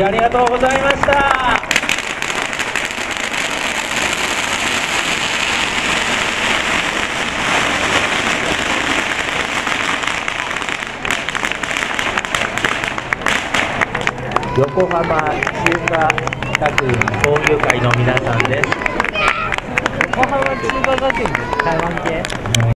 いありがとうございました。横浜中華学院交流会の皆さんです。横浜中華学院台湾系？